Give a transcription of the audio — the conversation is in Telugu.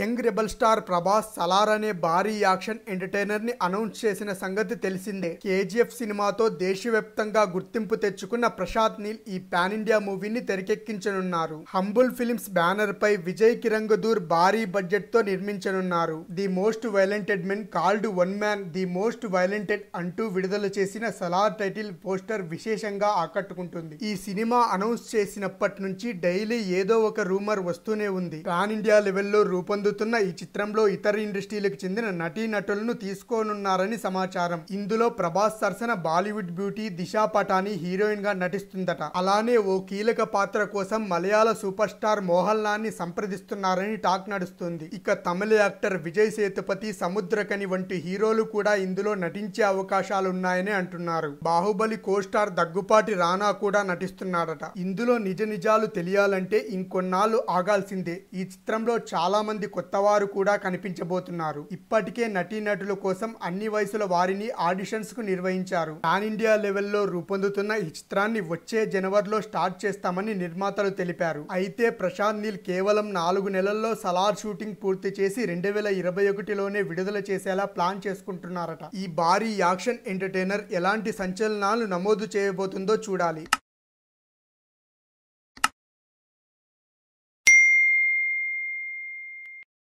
Young rebel star Prabhas Salaar అనే భారీ యాక్షన్ ఎంటర్టైనర్ని అనౌన్స్ చేసిన సంగతి తెలిసిందే. కేజీఎఫ్ సినిమాతో దేశవ్యాప్తంగా గుర్తింపు తెచ్చుకున్న ప్రశాంత్ నీల్ ఈ పాన్ ఇండియా మూవీని తెరకెక్కించనున్నారు. హంబుల్ ఫిల్మ్స్ బ్యానర్ పై విజయ్ కిరంగదూర్ భారీ బడ్జెట్తో నిర్మించనున్నారు. The most violent men called one man the most violent అంటూ విడుదల చేసిన సలార్ టైటిల్ పోస్టర్ విశేషంగా ఆకట్టుకుంటుంది. ఈ సినిమా అనౌన్స్ చేసినప్పటి నుంచి డైలీ ఏదో ఒక రూమర్ వస్తూనే ఉంది. పాన్ ఇండియా లెవెల్లో రూపొందుతున్న ఈ చిత్రంలో ఇతర ఇండస్ట్రీలకు చెందిన నటీ నటులను తీసుకోనున్నారని సమాచారం. ఇందులో ప్రభాస్ సరసన బాలీవుడ్ బ్యూటీ దిశా పటాని హీరోయిన్గా నటిస్తుందట. అలానే ఓ కీలక పాత్ర కోసం మలయాళ సూపర్ స్టార్ మోహన్ లాల్ని సంప్రదిస్తున్నారని టాక్ నడుస్తుంది. ఇక తమిళ యాక్టర్ విజయ్ సేతుపతి సముద్రకని వంటి హీరోలు కూడా ఇందులో నటించే అవకాశాలున్నాయని అంటున్నారు. బాహుబలి కో స్టార్ దగ్గుపాటి రానా కూడా నటిస్తున్నాడట. ఇందులో నిజ నిజాలు తెలియాలంటే ఇంకొన్నాళ్ళు ఆగాల్సిందే. ఈ చిత్రంలో చాలా మంది కొత్తవారు కూడా కనిపించబోతున్నారు. ఇప్పటికే నటీనటుల కోసం అన్ని వయసుల వారిని ఆడిషన్స్కు నిర్వహించారు. పాన్ ఇండియా లెవెల్లో రూపొందుతున్న ఈ చిత్రాన్ని వచ్చే జనవరిలో స్టార్ట్ చేస్తామని నిర్మాతలు తెలిపారు. అయితే ప్రశాంత్ నీల్ కేవలం నాలుగు నెలల్లో సలార్ షూటింగ్ పూర్తి చేసి రెండు వేల ఇరవై ఒకటిలోనే విడుదల చేసేలా ప్లాన్ చేసుకుంటున్నారట. ఈ భారీ యాక్షన్ ఎంటర్టైనర్ ఎలాంటి సంచలనాలు నమోదు చేయబోతుందో చూడాలి.